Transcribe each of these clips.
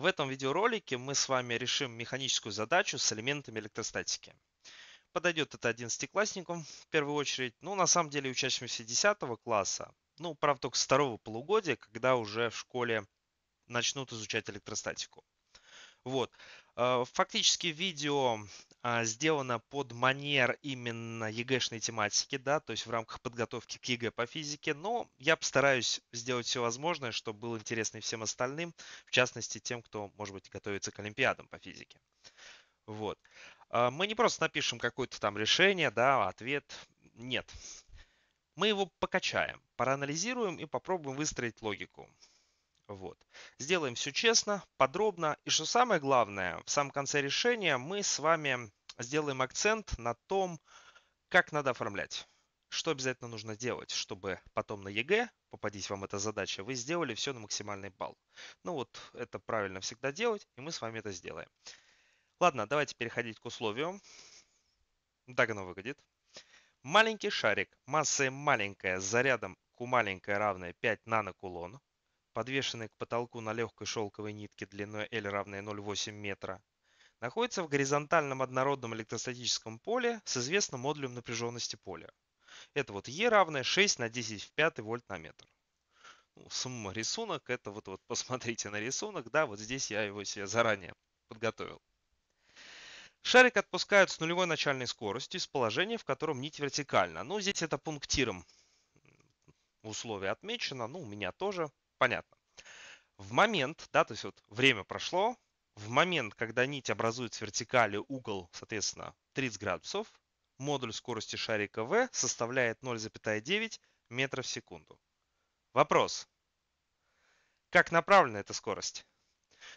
В этом видеоролике мы с вами решим механическую задачу с элементами электростатики. Подойдет это одиннадцатиклассникам в первую очередь. Ну, на самом деле, учащимся 10 класса. Ну, правда, только с второго полугодия, когда уже в школе начнут изучать электростатику. Вот. Э, фактически видео а, сделано под манер именно ЕГЭшной тематики, да, то есть в рамках подготовки к ЕГЭ по физике, но я постараюсь сделать все возможное, чтобы было интересно и всем остальным, в частности тем, кто, может быть, готовится к Олимпиадам по физике. Вот. А, мы не просто напишем какое-то там решение, да, ответ. Нет. Мы его покачаем, проанализируем и попробуем выстроить логику. Вот. Сделаем все честно, подробно. И что самое главное, в самом конце решения мы с вами сделаем акцент на том, как надо оформлять. Что обязательно нужно делать, чтобы потом на ЕГЭ, попадись вам эта задача, вы сделали все на максимальный балл. Ну вот, это правильно всегда делать, и мы с вами это сделаем. Ладно, давайте переходить к условию. Так оно выглядит. Маленький шарик, массой маленькая, с зарядом Q маленькая равная 5 нанокулон подвешенный к потолку на легкой шелковой нитке длиной L равной 0,8 метра, находится в горизонтальном однородном электростатическом поле с известным модулем напряженности поля. Это вот E равное 6 на 10 в 5 вольт на метр. Ну, сумма рисунок, это вот, вот посмотрите на рисунок, да, вот здесь я его себе заранее подготовил. Шарик отпускают с нулевой начальной скоростью из положения, в котором нить вертикальна. Ну, здесь это пунктиром в условии отмечено, ну, у меня тоже понятно. В момент, да, то есть вот время прошло, в момент, когда нить образует с вертикали угол, соответственно, 30 градусов, модуль скорости шарика V составляет 0,9 метра в секунду. Вопрос. Как направлена эта скорость?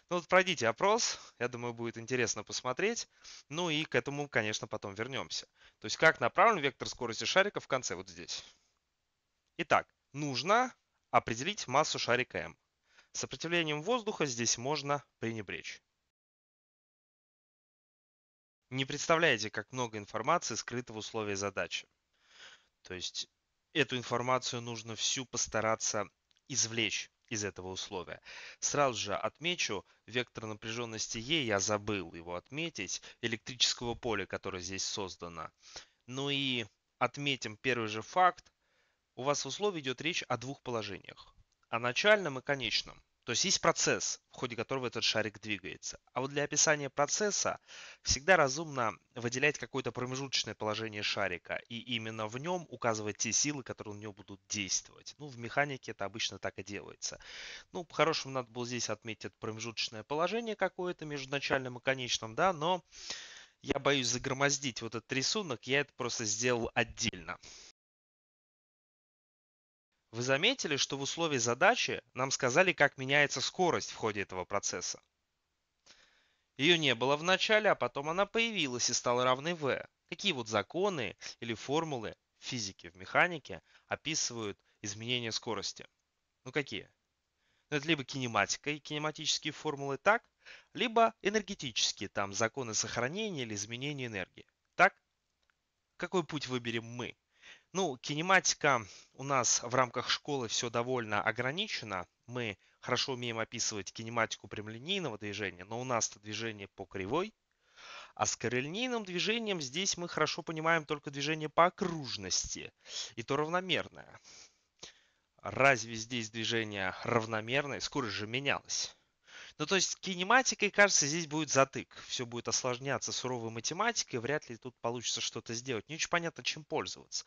Ну вот пройдите опрос, я думаю, будет интересно посмотреть. Ну и к этому, конечно, потом вернемся. То есть как направлен вектор скорости шарика в конце, вот здесь. Итак, нужно Определить массу шарика М. Сопротивлением воздуха здесь можно пренебречь. Не представляете, как много информации скрыто в условии задачи. То есть эту информацию нужно всю постараться извлечь из этого условия. Сразу же отмечу вектор напряженности Е, я забыл его отметить, электрического поля, которое здесь создано. Ну и отметим первый же факт, у вас в условии идет речь о двух положениях. О начальном и конечном. То есть есть процесс, в ходе которого этот шарик двигается. А вот для описания процесса всегда разумно выделять какое-то промежуточное положение шарика и именно в нем указывать те силы, которые на него будут действовать. Ну, в механике это обычно так и делается. Ну, по-хорошему надо было здесь отметить промежуточное положение какое-то между начальным и конечным, да, но я боюсь загромоздить вот этот рисунок, я это просто сделал отдельно. Вы заметили, что в условии задачи нам сказали, как меняется скорость в ходе этого процесса. Ее не было в начале, а потом она появилась и стала равной v. Какие вот законы или формулы в физике, в механике описывают изменение скорости? Ну какие? Ну, это либо кинематика и кинематические формулы так, либо энергетические, там законы сохранения или изменения энергии. Так? Какой путь выберем мы? Ну, кинематика у нас в рамках школы все довольно ограничено. Мы хорошо умеем описывать кинематику прямолинейного движения, но у нас это движение по кривой. А с коррелинейным движением здесь мы хорошо понимаем только движение по окружности, и то равномерное. Разве здесь движение равномерное? Скорость же менялась. Ну, то есть кинематикой, кажется, здесь будет затык. Все будет осложняться суровой математикой, вряд ли тут получится что-то сделать. Не очень понятно, чем пользоваться.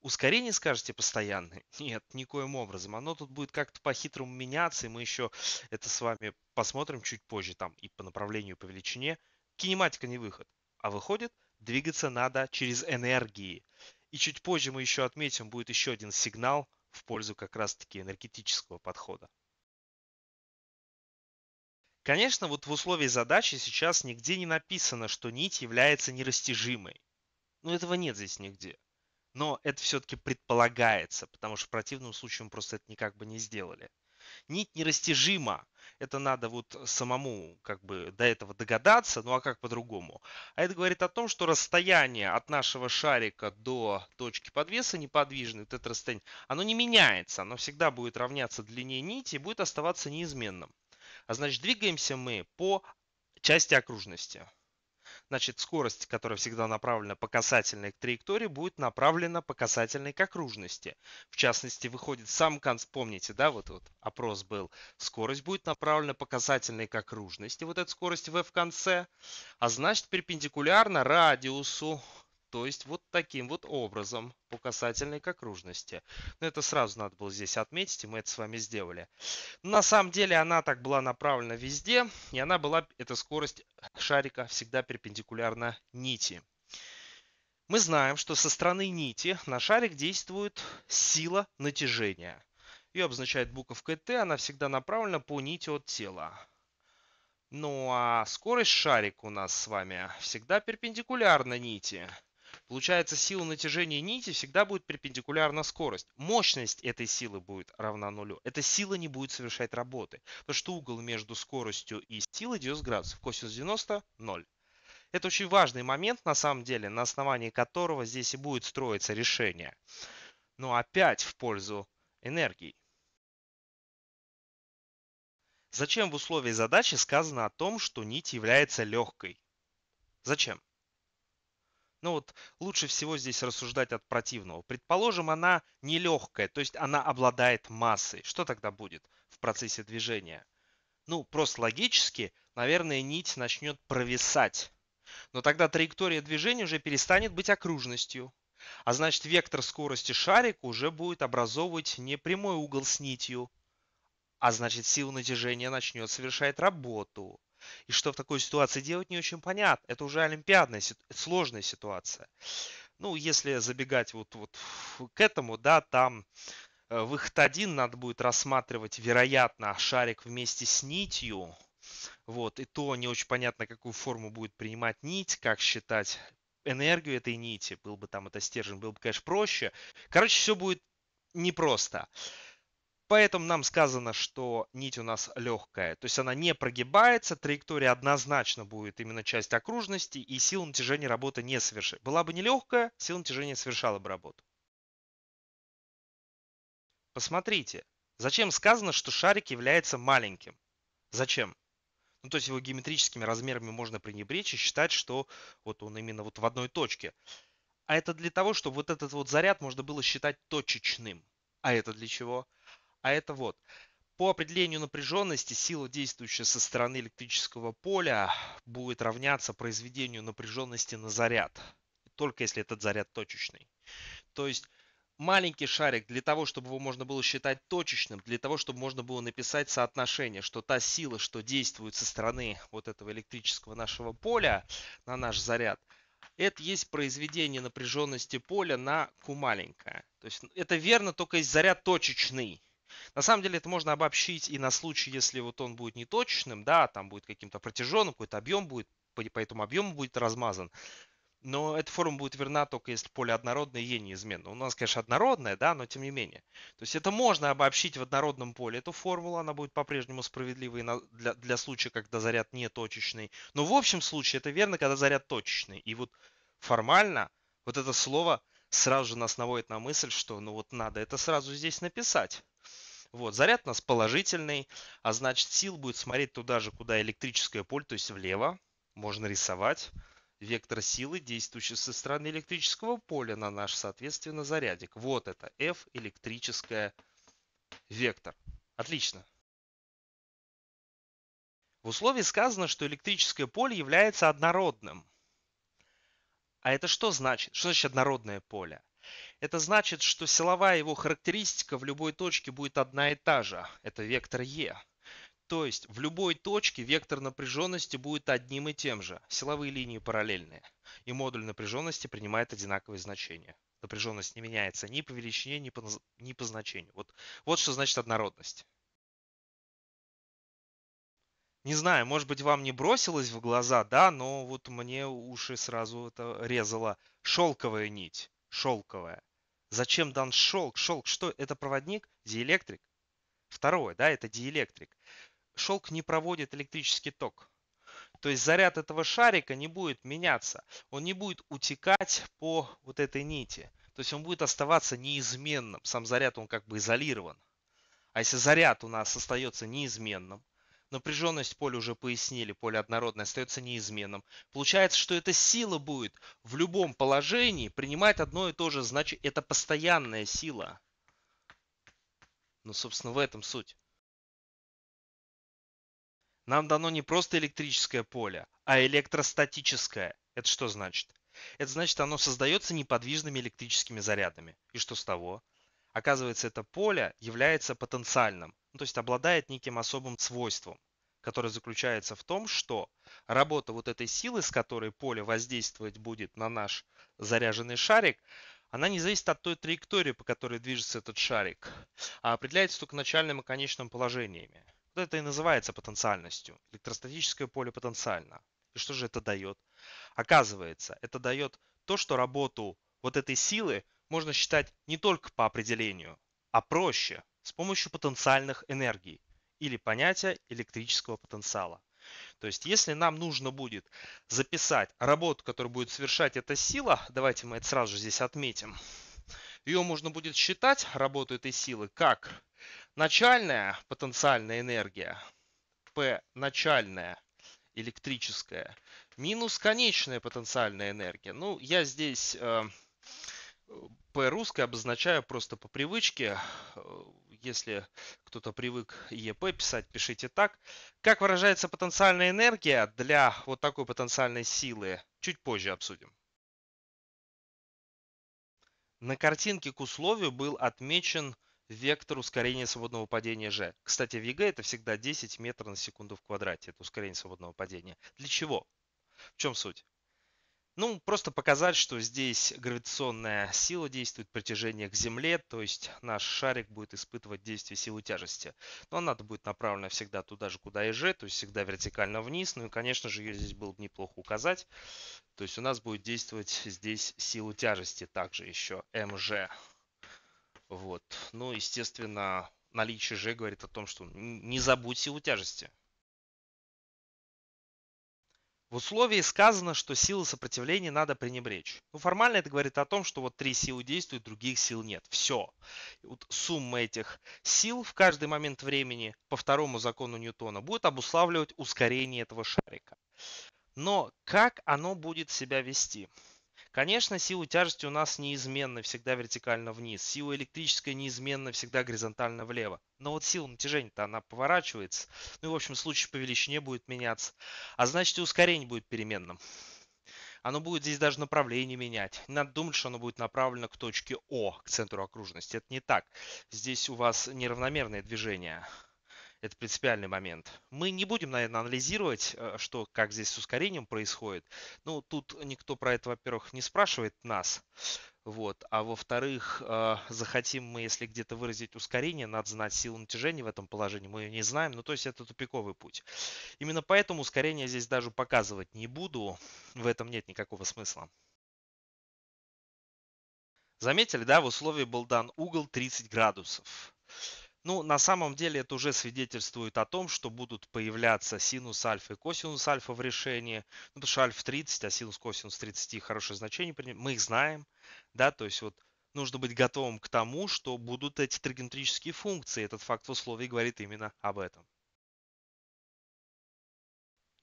Ускорение, скажете, постоянное? Нет, никоим образом. Оно тут будет как-то по-хитрому меняться, и мы еще это с вами посмотрим чуть позже, там и по направлению, и по величине. Кинематика не выход. А выходит, двигаться надо через энергии. И чуть позже мы еще отметим, будет еще один сигнал в пользу как раз-таки энергетического подхода. Конечно, вот в условии задачи сейчас нигде не написано, что нить является нерастяжимой. Ну, этого нет здесь нигде. Но это все-таки предполагается, потому что в противном случае мы просто это никак бы не сделали. Нить нерастяжима. Это надо вот самому как бы до этого догадаться, ну а как по-другому? А это говорит о том, что расстояние от нашего шарика до точки подвеса неподвижной, вот это расстояние, оно не меняется. Оно всегда будет равняться длине нити и будет оставаться неизменным. А значит, двигаемся мы по части окружности. Значит, скорость, которая всегда направлена по касательной к траектории, будет направлена по касательной к окружности. В частности, выходит сам конц, помните, да, вот, вот опрос был, скорость будет направлена по касательной к окружности, вот эта скорость v в конце, а значит перпендикулярно радиусу то есть вот таким вот образом по касательной к окружности. Но это сразу надо было здесь отметить, и мы это с вами сделали. На самом деле она так была направлена везде, и она была, эта скорость шарика всегда перпендикулярна нити. Мы знаем, что со стороны нити на шарик действует сила натяжения. Ее обозначает буковкой Т, она всегда направлена по нити от тела. Ну а скорость шарика у нас с вами всегда перпендикулярна нити. Получается, сила натяжения нити всегда будет перпендикулярна скорость. Мощность этой силы будет равна нулю. Эта сила не будет совершать работы. Потому что угол между скоростью и силой 90 градусов. Косинус 90 – 0. Это очень важный момент, на самом деле, на основании которого здесь и будет строиться решение. Но опять в пользу энергии. Зачем в условии задачи сказано о том, что нить является легкой? Зачем? Ну вот лучше всего здесь рассуждать от противного. Предположим, она нелегкая, то есть она обладает массой. Что тогда будет в процессе движения? Ну, просто логически, наверное, нить начнет провисать. Но тогда траектория движения уже перестанет быть окружностью. А значит, вектор скорости шарика уже будет образовывать не прямой угол с нитью. А значит, сила натяжения начнет совершать работу. И что в такой ситуации делать, не очень понятно. Это уже олимпиадная, сложная ситуация. Ну, если забегать вот, вот к этому, да, там э, выход один надо будет рассматривать, вероятно, шарик вместе с нитью. Вот, и то не очень понятно, какую форму будет принимать нить, как считать энергию этой нити. Был бы там это стержень, было бы, конечно, проще. Короче, все будет непросто. Поэтому нам сказано, что нить у нас легкая. То есть она не прогибается, траектория однозначно будет именно часть окружности, и сила натяжения работы не совершит. Была бы не легкая, сила натяжения совершала бы работу. Посмотрите, зачем сказано, что шарик является маленьким? Зачем? Ну, то есть его геометрическими размерами можно пренебречь и считать, что вот он именно вот в одной точке. А это для того, чтобы вот этот вот заряд можно было считать точечным. А это для чего? А это вот. По определению напряженности сила, действующая со стороны электрического поля, будет равняться произведению напряженности на заряд. Только если этот заряд точечный. То есть маленький шарик для того, чтобы его можно было считать точечным, для того, чтобы можно было написать соотношение, что та сила, что действует со стороны вот этого электрического нашего поля на наш заряд, это есть произведение напряженности поля на Q маленькое. То есть это верно, только есть заряд точечный. На самом деле это можно обобщить и на случай, если вот он будет неточным, да, там будет каким-то протяженным, какой-то объем будет, по, этому объему будет размазан. Но эта форма будет верна только если поле однородное и Е неизменно. У нас, конечно, однородное, да, но тем не менее. То есть это можно обобщить в однородном поле, эту формулу, она будет по-прежнему справедливой для, для случая, когда заряд не точечный. Но в общем случае это верно, когда заряд точечный. И вот формально вот это слово сразу же нас наводит на мысль, что ну вот надо это сразу здесь написать. Вот, заряд у нас положительный, а значит сил будет смотреть туда же, куда электрическое поле, то есть влево. Можно рисовать вектор силы, действующий со стороны электрического поля на наш, соответственно, зарядик. Вот это F электрическое вектор. Отлично. В условии сказано, что электрическое поле является однородным. А это что значит? Что значит однородное поле? Это значит, что силовая его характеристика в любой точке будет одна и та же. Это вектор Е. То есть в любой точке вектор напряженности будет одним и тем же. Силовые линии параллельные. И модуль напряженности принимает одинаковые значения. Напряженность не меняется ни по величине, ни по, ни по значению. Вот, вот что значит однородность. Не знаю, может быть, вам не бросилось в глаза, да, но вот мне уши сразу это резала шелковая нить. Шелковая. Зачем дан шелк? Шелк что? Это проводник? Диэлектрик? Второе, да, это диэлектрик. Шелк не проводит электрический ток. То есть заряд этого шарика не будет меняться. Он не будет утекать по вот этой нити. То есть он будет оставаться неизменным. Сам заряд, он как бы изолирован. А если заряд у нас остается неизменным, Напряженность поля уже пояснили, поле однородное остается неизменным. Получается, что эта сила будет в любом положении принимать одно и то же, значит, это постоянная сила. Ну, собственно, в этом суть. Нам дано не просто электрическое поле, а электростатическое. Это что значит? Это значит, оно создается неподвижными электрическими зарядами. И что с того? Оказывается, это поле является потенциальным, то есть обладает неким особым свойством, которое заключается в том, что работа вот этой силы, с которой поле воздействовать будет на наш заряженный шарик, она не зависит от той траектории, по которой движется этот шарик, а определяется только начальным и конечным положениями. Вот это и называется потенциальностью. Электростатическое поле потенциально. И что же это дает? Оказывается, это дает то, что работу вот этой силы можно считать не только по определению, а проще, с помощью потенциальных энергий или понятия электрического потенциала. То есть, если нам нужно будет записать работу, которую будет совершать эта сила, давайте мы это сразу же здесь отметим, ее можно будет считать, работу этой силы, как начальная потенциальная энергия, P начальная электрическая, минус конечная потенциальная энергия. Ну, я здесь э, P русской обозначаю просто по привычке. Если кто-то привык ЕП писать, пишите так. Как выражается потенциальная энергия для вот такой потенциальной силы, чуть позже обсудим. На картинке к условию был отмечен вектор ускорения свободного падения g. Кстати, в ЕГЭ это всегда 10 метров на секунду в квадрате. Это ускорение свободного падения. Для чего? В чем суть? Ну, просто показать, что здесь гравитационная сила действует притяжение к Земле, то есть наш шарик будет испытывать действие силы тяжести. Но она будет направлена всегда туда же, куда и G, то есть всегда вертикально вниз. Ну и, конечно же, ее здесь было бы неплохо указать. То есть у нас будет действовать здесь силу тяжести, также еще МЖ. Вот. Ну, естественно, наличие G говорит о том, что не забудь силу тяжести. В условии сказано, что силы сопротивления надо пренебречь. Ну, формально это говорит о том, что вот три силы действуют, других сил нет. Все. Вот сумма этих сил в каждый момент времени по второму закону Ньютона будет обуславливать ускорение этого шарика. Но как оно будет себя вести? Конечно, сила тяжести у нас неизменна, всегда вертикально вниз. Сила электрическая неизменна, всегда горизонтально влево. Но вот сила натяжения-то она поворачивается. Ну и в общем случае по величине будет меняться. А значит и ускорение будет переменным. Оно будет здесь даже направление менять. Не надо думать, что оно будет направлено к точке О, к центру окружности. Это не так. Здесь у вас неравномерное движение. Это принципиальный момент. Мы не будем, наверное, анализировать, э, что, как здесь с ускорением происходит. Ну, тут никто про это, во-первых, не спрашивает нас. Вот. А во-вторых, э, захотим мы, если где-то выразить ускорение, надо знать силу натяжения в этом положении. Мы ее не знаем. Ну, то есть это тупиковый путь. Именно поэтому ускорение здесь даже показывать не буду. В этом нет никакого смысла. Заметили, да, в условии был дан угол 30 градусов. Ну, на самом деле это уже свидетельствует о том, что будут появляться синус альфа и косинус альфа в решении. Ну, потому что альфа 30, а синус косинус 30 хорошее значение. Мы их знаем, да, то есть вот нужно быть готовым к тому, что будут эти тригонометрические функции. Этот факт в условии говорит именно об этом.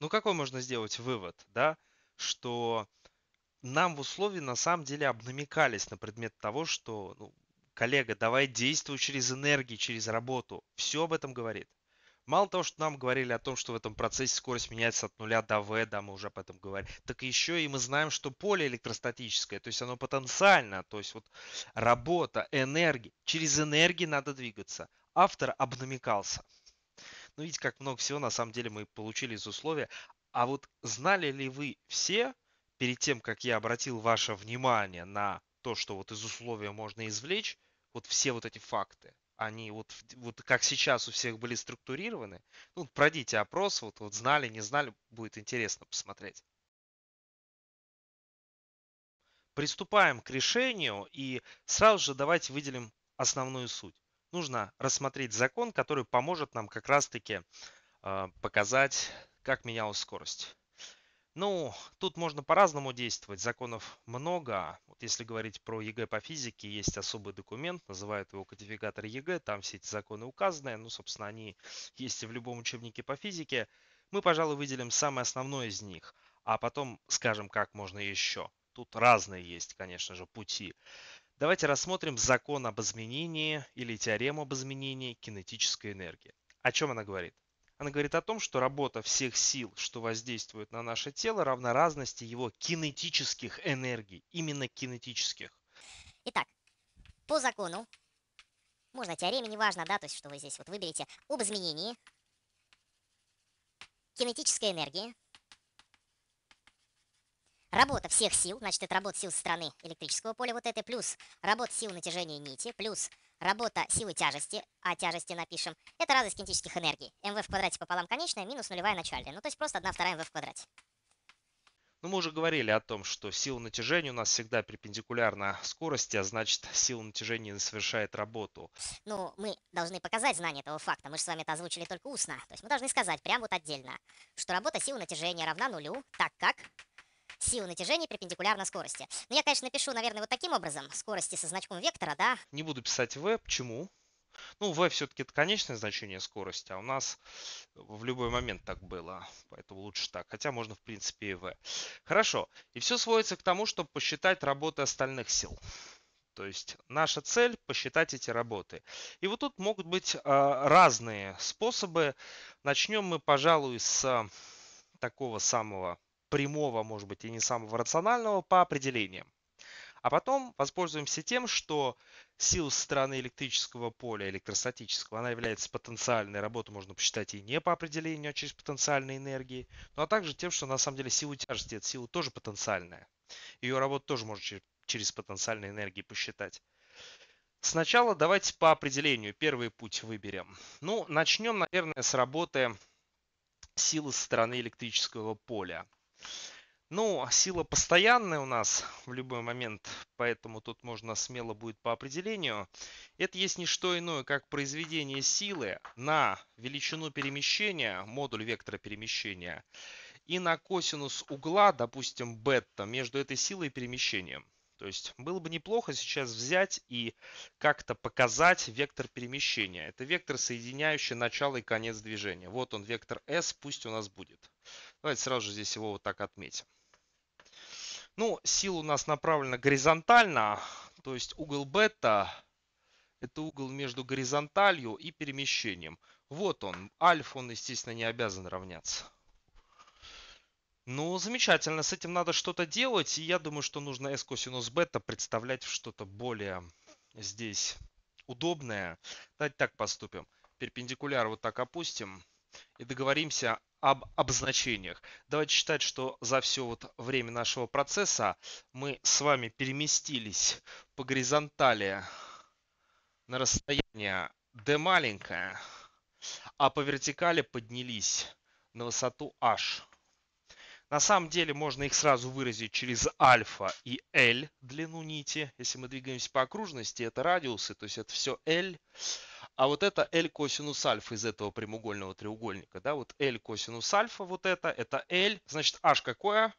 Ну, какой можно сделать вывод, да, что нам в условии на самом деле обнамекались на предмет того, что ну, коллега, давай действуй через энергию, через работу. Все об этом говорит. Мало того, что нам говорили о том, что в этом процессе скорость меняется от нуля до v, да, мы уже об этом говорили, так еще и мы знаем, что поле электростатическое, то есть оно потенциально, то есть вот работа, энергия, через энергию надо двигаться. Автор обнамекался. Ну, видите, как много всего на самом деле мы получили из условия. А вот знали ли вы все, перед тем, как я обратил ваше внимание на то, что вот из условия можно извлечь, вот все вот эти факты, они вот, вот как сейчас у всех были структурированы, ну, пройдите опрос, вот, вот знали, не знали, будет интересно посмотреть. Приступаем к решению и сразу же давайте выделим основную суть. Нужно рассмотреть закон, который поможет нам как раз-таки э, показать, как менялась скорость. Ну, тут можно по-разному действовать, законов много. Вот если говорить про ЕГЭ по физике, есть особый документ, называют его кодификатор ЕГЭ, там все эти законы указаны, ну, собственно, они есть и в любом учебнике по физике. Мы, пожалуй, выделим самое основное из них, а потом скажем, как можно еще. Тут разные есть, конечно же, пути. Давайте рассмотрим закон об изменении или теорему об изменении кинетической энергии. О чем она говорит? Она говорит о том, что работа всех сил, что воздействуют на наше тело, равна разности его кинетических энергий, именно кинетических. Итак, по закону, можно теореме, неважно, да, то есть что вы здесь вот выберете, об изменении кинетической энергии, работа всех сил, значит, это работа сил со стороны электрического поля вот этой, плюс работа сил натяжения нити, плюс работа силы тяжести, а тяжести напишем, это разность кинетических энергий. mv в квадрате пополам конечная минус нулевая начальная. Ну, то есть просто 1 вторая mv в квадрате. Ну, мы уже говорили о том, что сила натяжения у нас всегда перпендикулярна скорости, а значит, сила натяжения совершает работу. Ну, мы должны показать знание этого факта. Мы же с вами это озвучили только устно. То есть мы должны сказать прямо вот отдельно, что работа силы натяжения равна нулю, так как сила натяжения перпендикулярна скорости. Но я, конечно, напишу, наверное, вот таким образом. Скорости со значком вектора, да? Не буду писать v. Почему? Ну, v все-таки это конечное значение скорости, а у нас в любой момент так было, поэтому лучше так. Хотя можно, в принципе, и v. Хорошо. И все сводится к тому, чтобы посчитать работы остальных сил. То есть наша цель посчитать эти работы. И вот тут могут быть э, разные способы. Начнем мы, пожалуй, с такого самого прямого, может быть, и не самого рационального по определениям. А потом воспользуемся тем, что сила со стороны электрического поля, электростатического, она является потенциальной. Работу можно посчитать и не по определению, а через потенциальные энергии. Ну а также тем, что на самом деле сила тяжести, эта сила тоже потенциальная. Ее работу тоже можно через потенциальные энергии посчитать. Сначала давайте по определению первый путь выберем. Ну, начнем, наверное, с работы силы со стороны электрического поля. Ну, сила постоянная у нас в любой момент, поэтому тут можно смело будет по определению. Это есть не что иное, как произведение силы на величину перемещения, модуль вектора перемещения, и на косинус угла, допустим, бета, между этой силой и перемещением. То есть было бы неплохо сейчас взять и как-то показать вектор перемещения. Это вектор, соединяющий начало и конец движения. Вот он, вектор S, пусть у нас будет. Давайте сразу же здесь его вот так отметим. Ну, сила у нас направлена горизонтально, то есть угол бета – это угол между горизонталью и перемещением. Вот он, альфа, он, естественно, не обязан равняться. Ну, замечательно, с этим надо что-то делать, и я думаю, что нужно s косинус бета представлять в что-то более здесь удобное. Давайте так поступим. Перпендикуляр вот так опустим и договоримся об обозначениях. Давайте считать, что за все вот время нашего процесса мы с вами переместились по горизонтали на расстояние d маленькое, а по вертикали поднялись на высоту h. На самом деле можно их сразу выразить через альфа и L длину нити. Если мы двигаемся по окружности, это радиусы, то есть это все L. А вот это L косинус альфа из этого прямоугольного треугольника. Да, вот L косинус альфа, вот это, это L. Значит, H какое?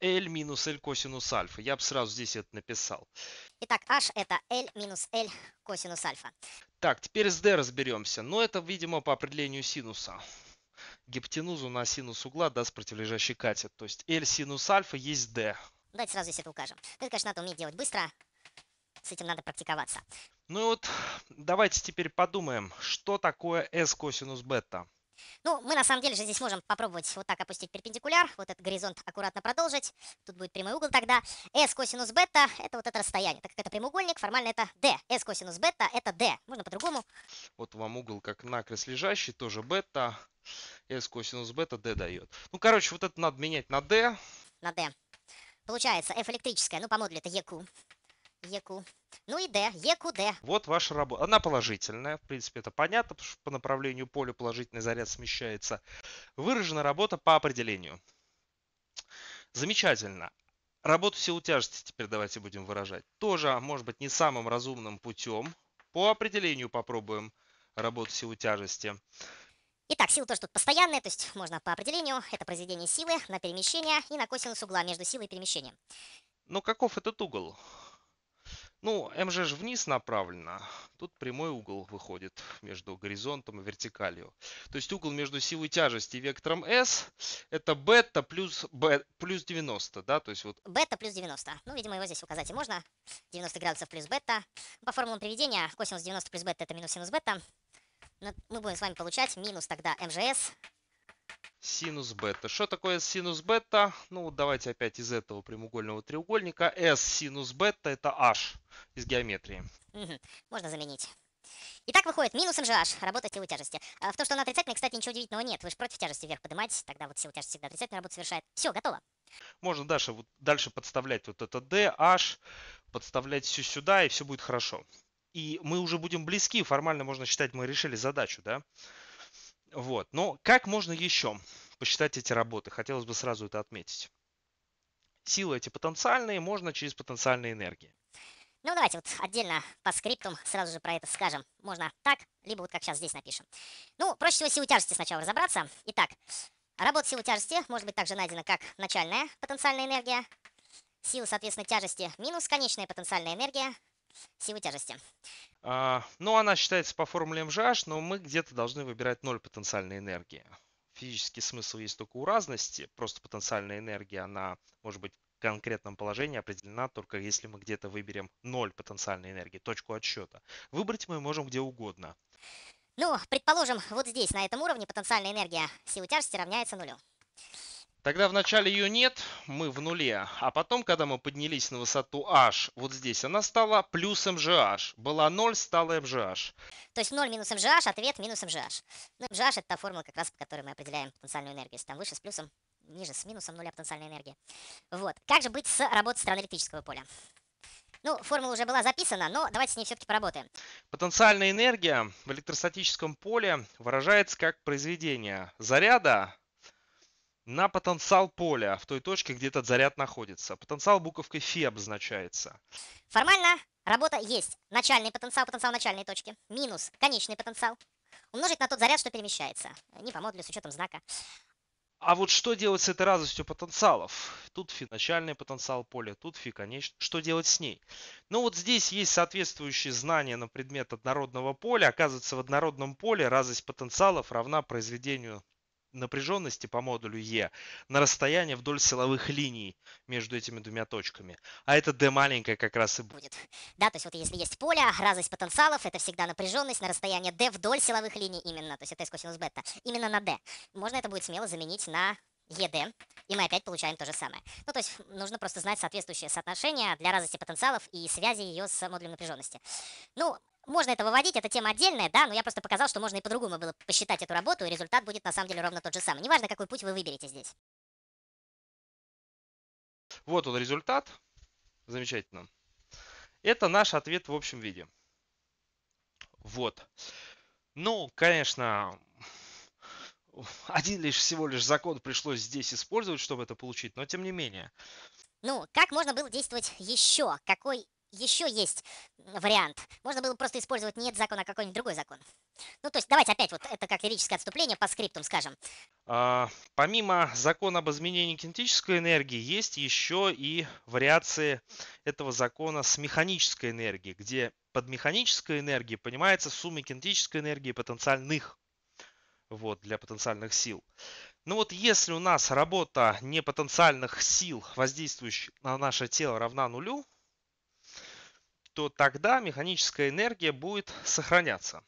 L минус L косинус альфа. Я бы сразу здесь это написал. Итак, H это L минус L косинус альфа. Так, теперь с D разберемся. Но это, видимо, по определению синуса. Гипотенузу на синус угла даст противолежащий катет. То есть L синус альфа есть D. Давайте сразу здесь это укажем. Это, конечно, надо уметь делать быстро. С этим надо практиковаться. Ну вот, давайте теперь подумаем, что такое s косинус бета. Ну, мы на самом деле же здесь можем попробовать вот так опустить перпендикуляр, вот этот горизонт аккуратно продолжить. Тут будет прямой угол тогда. S косинус бета – это вот это расстояние. Так как это прямоугольник, формально это D. S косинус бета – это D. Можно по-другому. Вот вам угол как накрест лежащий, тоже бета. S косинус бета D дает. Ну, короче, вот это надо менять на D. На D. Получается F электрическая, ну, по модулю это EQ. EQ. Ну и D, EQD. Вот ваша работа. Она положительная. В принципе, это понятно, потому что по направлению поля положительный заряд смещается. Выражена работа по определению. Замечательно. Работу силу тяжести теперь давайте будем выражать. Тоже, может быть, не самым разумным путем. По определению попробуем работу силу тяжести. Итак, сила тоже тут постоянная, то есть можно по определению, это произведение силы на перемещение и на косинус угла между силой и перемещением. Ну, каков этот угол? Ну, МЖ же вниз направлено. Тут прямой угол выходит между горизонтом и вертикалью. То есть угол между силой тяжести и вектором S это бета плюс, б, плюс 90, да? То есть вот... Бета плюс 90. Ну, видимо, его здесь указать и можно. 90 градусов плюс бета. По формулам приведения косинус 90 плюс бета это минус синус бета. Мы будем с вами получать минус тогда МЖС Синус бета. Что такое синус бета? Ну, давайте опять из этого прямоугольного треугольника. S синус бета это H из геометрии. Угу. Можно заменить. Итак, выходит минус MGH, работа силы тяжести. А в то, что она отрицательная, кстати, ничего удивительного нет. Вы же против тяжести вверх поднимаете, тогда вот сила тяжести всегда отрицательную работу совершает. Все, готово. Можно дальше, вот, дальше подставлять вот это D, H, подставлять все сюда, и все будет хорошо. И мы уже будем близки, формально можно считать, мы решили задачу, да? Вот. Но как можно еще посчитать эти работы? Хотелось бы сразу это отметить. Силы эти потенциальные можно через потенциальные энергии. Ну, давайте вот отдельно по скриптам сразу же про это скажем. Можно так, либо вот как сейчас здесь напишем. Ну, проще всего силу тяжести сначала разобраться. Итак, работа силы тяжести может быть также найдена как начальная потенциальная энергия. Сила, соответственно, тяжести минус конечная потенциальная энергия силы тяжести. А, ну, она считается по формуле МЖH, но мы где-то должны выбирать ноль потенциальной энергии. Физический смысл есть только у разности. Просто потенциальная энергия, она может быть в конкретном положении определена только если мы где-то выберем ноль потенциальной энергии, точку отсчета. Выбрать мы можем где угодно. Ну, предположим, вот здесь, на этом уровне, потенциальная энергия силы тяжести равняется нулю. Тогда вначале ее нет, мы в нуле. А потом, когда мы поднялись на высоту h, вот здесь, она стала плюс mgh. Была 0, стала mgh. То есть 0 минус mgh, ответ минус mgh. Ну, mgh это та формула, как раз по которой мы определяем потенциальную энергию. Если там выше с плюсом, ниже с минусом нуля потенциальной энергии. Вот. Как же быть с работой стороны электрического поля? Ну, формула уже была записана, но давайте с ней все-таки поработаем. Потенциальная энергия в электростатическом поле выражается как произведение заряда на потенциал поля в той точке, где этот заряд находится. Потенциал буковкой φ обозначается. Формально работа есть. Начальный потенциал, потенциал начальной точки, минус конечный потенциал, умножить на тот заряд, что перемещается. Не по модулю с учетом знака. А вот что делать с этой разностью потенциалов? Тут фи начальный потенциал поля, тут фи конечный. Что делать с ней? Ну вот здесь есть соответствующие знания на предмет однородного поля. Оказывается, в однородном поле разность потенциалов равна произведению напряженности по модулю Е на расстояние вдоль силовых линий между этими двумя точками. А это D маленькая как раз и будет. Да, то есть вот если есть поле, разность потенциалов, это всегда напряженность на расстояние D вдоль силовых линий именно, то есть это S косинус бета, именно на D. Можно это будет смело заменить на ED, и мы опять получаем то же самое. Ну, то есть нужно просто знать соответствующее соотношение для разности потенциалов и связи ее с модулем напряженности. Ну, можно это выводить, это тема отдельная, да, но я просто показал, что можно и по-другому было посчитать эту работу, и результат будет на самом деле ровно тот же самый. Неважно, какой путь вы выберете здесь. Вот он результат. Замечательно. Это наш ответ в общем виде. Вот. Ну, конечно, один лишь всего лишь закон пришлось здесь использовать, чтобы это получить, но тем не менее. Ну, как можно было действовать еще? Какой еще есть вариант. Можно было просто использовать не этот закон, а какой-нибудь другой закон. Ну, то есть, давайте опять вот это как лирическое отступление по скриптум скажем. А, помимо закона об изменении кинетической энергии, есть еще и вариации этого закона с механической энергией, где под механической энергией понимается сумма кинетической энергии потенциальных вот, для потенциальных сил. Ну вот если у нас работа непотенциальных сил, воздействующих на наше тело, равна нулю, то тогда механическая энергия будет сохраняться.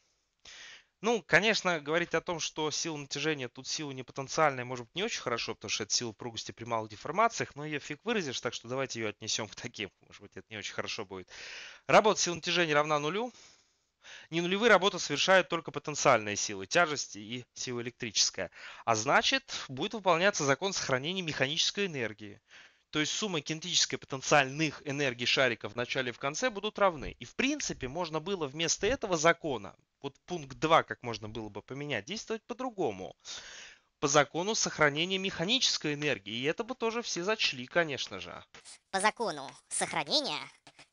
Ну, конечно, говорить о том, что сила натяжения тут сила непотенциальная, может быть не очень хорошо, потому что это сила упругости при малых деформациях, но ее фиг выразишь, так что давайте ее отнесем к таким. Может быть, это не очень хорошо будет. Работа силы натяжения равна нулю. Не нулевые работы совершают только потенциальные силы тяжести и сила электрическая. А значит, будет выполняться закон сохранения механической энергии. То есть сумма кинетической потенциальных энергий шарика в начале и в конце будут равны. И в принципе можно было вместо этого закона, вот пункт 2 как можно было бы поменять, действовать по-другому. По закону сохранения механической энергии. И это бы тоже все зачли, конечно же. По закону сохранения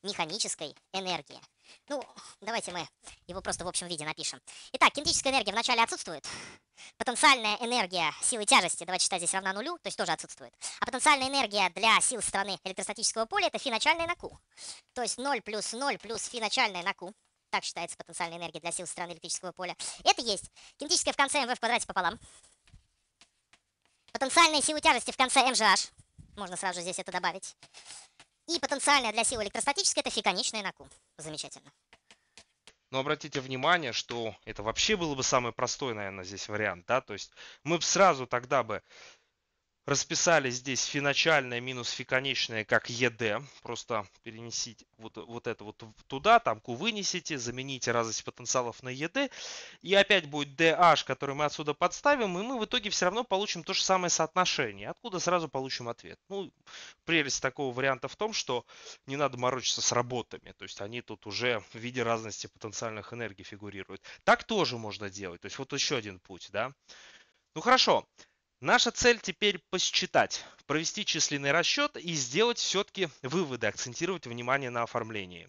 механической энергии. Ну, давайте мы его просто в общем виде напишем. Итак, кинетическая энергия вначале отсутствует. Потенциальная энергия силы тяжести, давайте считать здесь равна нулю, то есть тоже отсутствует. А потенциальная энергия для сил стороны электростатического поля это фи начальная на q. То есть 0 плюс 0 плюс фи начальная на q. Так считается потенциальная энергия для сил стороны электрического поля. Это есть кинетическая в конце mv в квадрате пополам. Потенциальная сила тяжести в конце mgh. Можно сразу же здесь это добавить. И потенциальная для силы электростатической это фи конечная на q. Замечательно. Но обратите внимание, что это вообще было бы самый простой, наверное, здесь вариант, да, то есть мы бы сразу тогда бы расписали здесь фи начальное минус фи конечное как ед. Просто перенесите вот, вот это вот туда, там q вынесите, замените разность потенциалов на ед. И опять будет dh, который мы отсюда подставим, и мы в итоге все равно получим то же самое соотношение. Откуда сразу получим ответ. Ну, прелесть такого варианта в том, что не надо морочиться с работами. То есть они тут уже в виде разности потенциальных энергий фигурируют. Так тоже можно делать. То есть вот еще один путь, да. Ну хорошо. Наша цель теперь посчитать, провести численный расчет и сделать все-таки выводы, акцентировать внимание на оформлении.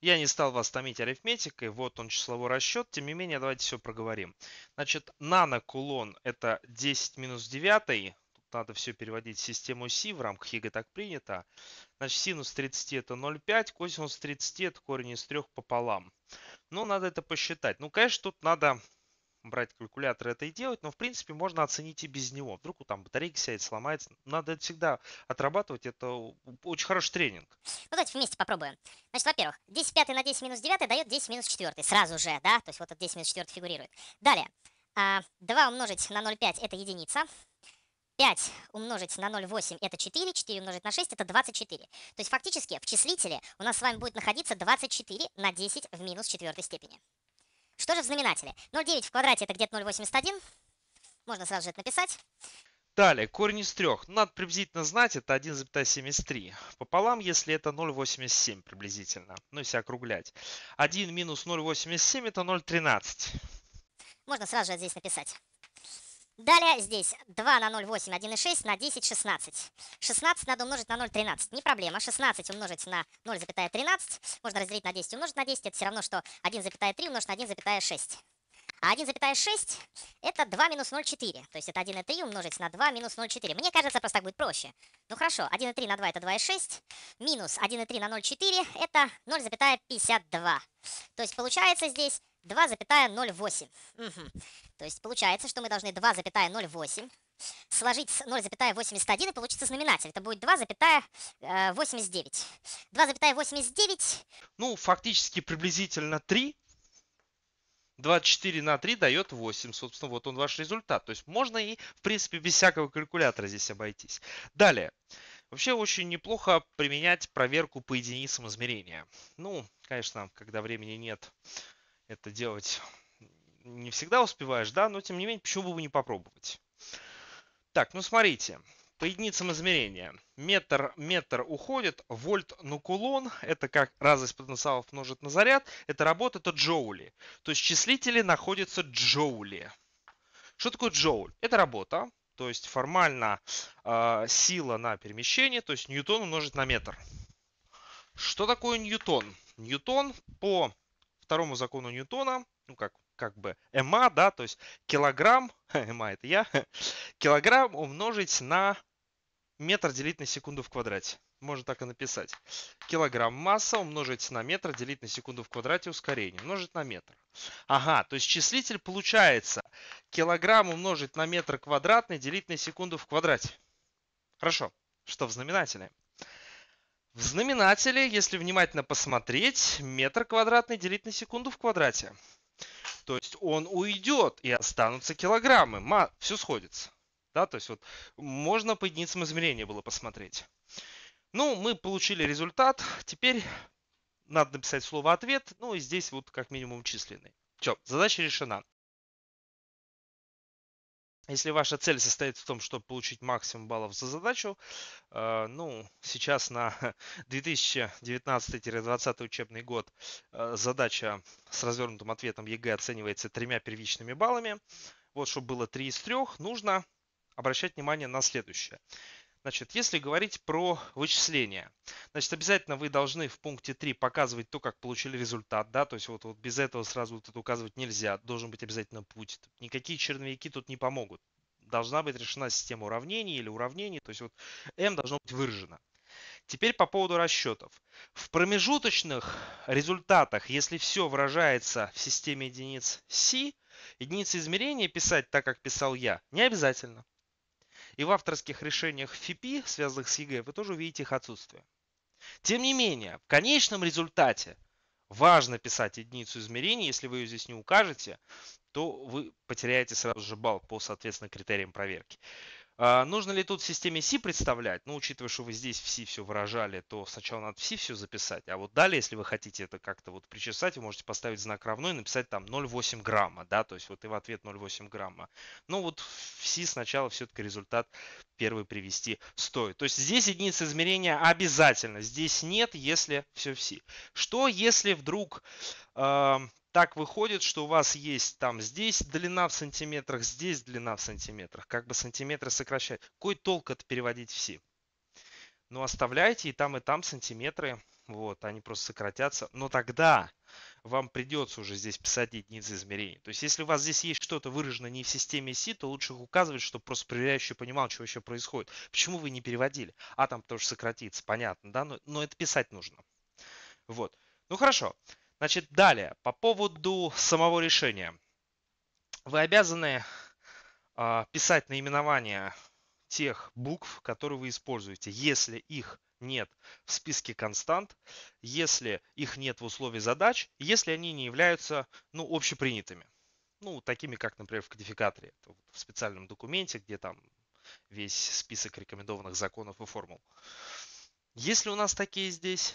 Я не стал вас томить арифметикой, вот он числовой расчет, тем не менее давайте все проговорим. Значит, нанокулон это 10 минус 9, тут надо все переводить в систему СИ, в рамках ЕГЭ так принято. Значит, синус 30 это 0,5, косинус 30 это корень из 3 пополам. Но надо это посчитать. Ну, конечно, тут надо брать калькулятор это и делать, но в принципе можно оценить и без него. Вдруг там батарейка сядет, сломается. Надо это всегда отрабатывать, это очень хороший тренинг. Ну давайте вместе попробуем. Значит, во-первых, 10 пятый на 10 минус 9 дает 10 минус 4. Сразу же, да? То есть вот это 10 минус 4 фигурирует. Далее, 2 а, умножить на 0,5 это единица. 5 умножить на 0,8 это 4, 4 умножить на 6 это 24. То есть фактически в числителе у нас с вами будет находиться 24 на 10 в минус четвертой степени. Что же в знаменателе? 0,9 в квадрате это где-то 0,81. Можно сразу же это написать. Далее, корень из трех. Надо приблизительно знать, это 1,73. Пополам, если это 0,87 приблизительно. Ну, если округлять. 1 минус 0,87 это 0,13. Можно сразу же здесь написать. Далее здесь 2 на 0,8, 1,6 на 10, 16. 16 надо умножить на 0,13. Не проблема. 16 умножить на 0,13 можно разделить на 10 умножить на 10. Это все равно, что 1,3 умножить на 1,6. А 1,6 это 2 минус 0,4. То есть это 1,3 умножить на 2 минус 0,4. Мне кажется, просто так будет проще. Ну хорошо, 1,3 на 2 это 2,6. Минус 1,3 на 0,4 это 0,52. То есть получается здесь 2,08. Угу. То есть получается, что мы должны 2,08 сложить с 0,81 и получится знаменатель. Это будет 2,89. 2,89. Ну, фактически приблизительно 3. 24 на 3 дает 8. Собственно, вот он ваш результат. То есть можно и, в принципе, без всякого калькулятора здесь обойтись. Далее. Вообще очень неплохо применять проверку по единицам измерения. Ну, конечно, когда времени нет это делать не всегда успеваешь, да, но тем не менее, почему бы не попробовать. Так, ну смотрите, по единицам измерения. Метр, метр уходит, вольт на кулон, это как разность потенциалов умножить на заряд, это работа, это джоули. То есть числители находятся джоули. Что такое джоуль? Это работа, то есть формально э, сила на перемещение, то есть ньютон умножить на метр. Что такое ньютон? Ньютон по второму закону Ньютона, ну как, как бы МА, да, то есть килограмм, МА это я, килограмм умножить на метр делить на секунду в квадрате. Можно так и написать. Килограмм масса умножить на метр делить на секунду в квадрате ускорение. Умножить на метр. Ага, то есть числитель получается килограмм умножить на метр квадратный делить на секунду в квадрате. Хорошо. Что в знаменателе? В знаменателе, если внимательно посмотреть, метр квадратный делить на секунду в квадрате. То есть он уйдет и останутся килограммы. Ма, все сходится. Да, то есть вот можно по единицам измерения было посмотреть. Ну, мы получили результат. Теперь надо написать слово ответ. Ну и здесь вот как минимум численный. Все, задача решена. Если ваша цель состоит в том, чтобы получить максимум баллов за задачу, э, ну, сейчас на 2019-2020 учебный год э, задача с развернутым ответом ЕГЭ оценивается тремя первичными баллами. Вот, чтобы было 3 из 3, нужно обращать внимание на следующее. Значит, если говорить про вычисления, значит, обязательно вы должны в пункте 3 показывать то, как получили результат, да, то есть вот, вот без этого сразу вот это указывать нельзя, должен быть обязательно путь. Никакие черновики тут не помогут. Должна быть решена система уравнений или уравнений, то есть вот m должно быть выражено. Теперь по поводу расчетов. В промежуточных результатах, если все выражается в системе единиц C, единицы измерения писать так, как писал я, не обязательно. И в авторских решениях ФИПИ, связанных с ЕГЭ, вы тоже увидите их отсутствие. Тем не менее, в конечном результате важно писать единицу измерения. Если вы ее здесь не укажете, то вы потеряете сразу же балл по, соответственно, критериям проверки. А, нужно ли тут в системе C представлять? Ну, учитывая, что вы здесь в C все выражали, то сначала надо в C все записать. А вот далее, если вы хотите это как-то вот причесать, вы можете поставить знак равно и написать там 0,8 грамма, да, то есть вот и в ответ 0,8 грамма. Ну, вот в C сначала все-таки результат первый привести стоит. То есть здесь единица измерения обязательно, здесь нет, если все в C. Что если вдруг э, так выходит, что у вас есть там здесь длина в сантиметрах, здесь длина в сантиметрах. Как бы сантиметры сокращать. Какой толк это переводить в си? Ну, оставляйте и там, и там сантиметры. Вот, они просто сократятся. Но тогда вам придется уже здесь писать единицы измерений. То есть, если у вас здесь есть что-то выражено не в системе си, то лучше их указывать, чтобы просто проверяющий понимал, что вообще происходит. Почему вы не переводили? А, там тоже сократится, понятно, да? Но, но это писать нужно. Вот. Ну, хорошо. Значит, далее, по поводу самого решения. Вы обязаны э, писать наименование тех букв, которые вы используете, если их нет в списке констант, если их нет в условии задач, если они не являются ну, общепринятыми. Ну, такими, как, например, в кодификаторе, в специальном документе, где там весь список рекомендованных законов и формул. Если у нас такие здесь,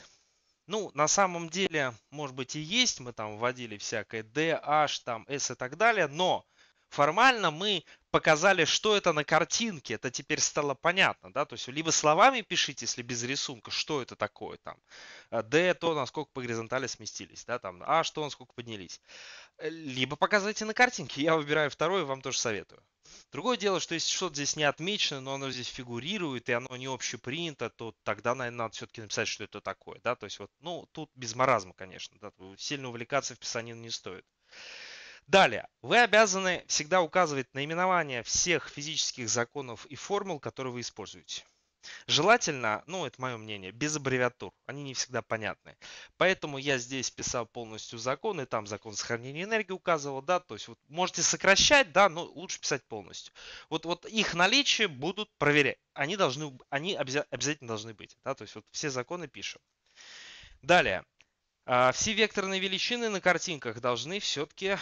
ну, на самом деле, может быть и есть, мы там вводили всякое D, H, там S и так далее, но формально мы показали, что это на картинке, это теперь стало понятно, да, то есть либо словами пишите, если без рисунка, что это такое там, D, то насколько по горизонтали сместились, да, там, А, что насколько поднялись, либо показывайте на картинке, я выбираю второе, вам тоже советую. Другое дело, что если что-то здесь не отмечено, но оно здесь фигурирует, и оно не общепринято, то тогда, наверное, надо все-таки написать, что это такое. Да? То есть вот, ну, тут без маразма, конечно. Да? Сильно увлекаться в писании не стоит. Далее, вы обязаны всегда указывать наименование всех физических законов и формул, которые вы используете. Желательно, ну это мое мнение, без аббревиатур. Они не всегда понятны. Поэтому я здесь писал полностью законы, там закон сохранения энергии указывал, да, то есть вот можете сокращать, да, но лучше писать полностью. Вот, вот их наличие будут проверять. Они должны, они обязательно должны быть, да, то есть вот все законы пишем. Далее. А, все векторные величины на картинках должны все-таки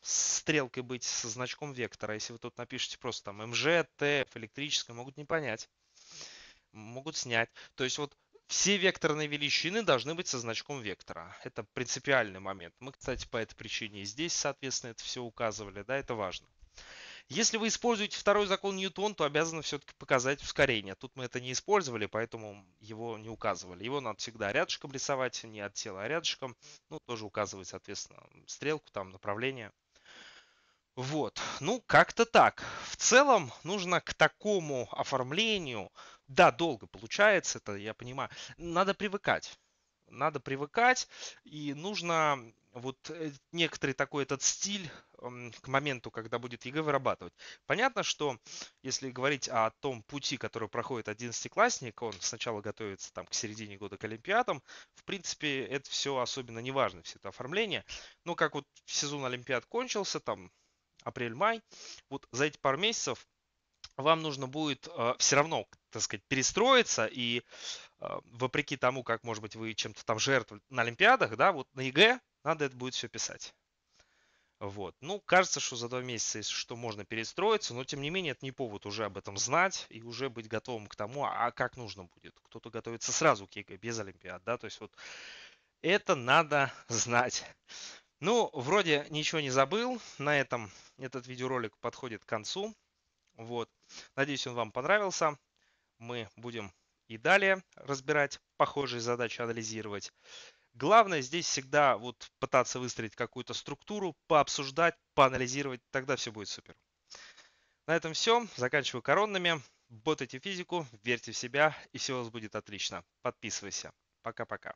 стрелкой быть со значком вектора. Если вы тут напишите просто там МЖ, Т, электрическое, могут не понять могут снять. То есть вот все векторные величины должны быть со значком вектора. Это принципиальный момент. Мы, кстати, по этой причине и здесь, соответственно, это все указывали. Да, это важно. Если вы используете второй закон Ньютон, то обязаны все-таки показать ускорение. Тут мы это не использовали, поэтому его не указывали. Его надо всегда рядышком рисовать, не от тела, а рядышком. Ну, тоже указывать, соответственно, стрелку, там, направление. Вот, ну как-то так. В целом нужно к такому оформлению да, долго получается, это я понимаю. Надо привыкать. Надо привыкать, и нужно вот э, некоторый такой этот стиль к моменту, когда будет ЕГЭ вырабатывать. Понятно, что если говорить о том пути, который проходит 11-классник, он сначала готовится там к середине года к Олимпиадам, в принципе, это все особенно не важно, все это оформление. Но как вот сезон Олимпиад кончился, там апрель-май, вот за эти пару месяцев вам нужно будет э, все равно, так сказать, перестроиться и э, вопреки тому, как, может быть, вы чем-то там жертвовали на Олимпиадах, да, вот на ЕГЭ надо это будет все писать. Вот. Ну, кажется, что за два месяца, если что, можно перестроиться, но тем не менее это не повод уже об этом знать и уже быть готовым к тому, а как нужно будет. Кто-то готовится сразу к ЕГЭ, без Олимпиад, да, то есть вот это надо знать. Ну, вроде ничего не забыл. На этом этот видеоролик подходит к концу. Вот. Надеюсь, он вам понравился. Мы будем и далее разбирать похожие задачи, анализировать. Главное здесь всегда вот пытаться выстроить какую-то структуру, пообсуждать, поанализировать, тогда все будет супер. На этом все. Заканчиваю коронными. Ботайте физику, верьте в себя, и все у вас будет отлично. Подписывайся. Пока-пока.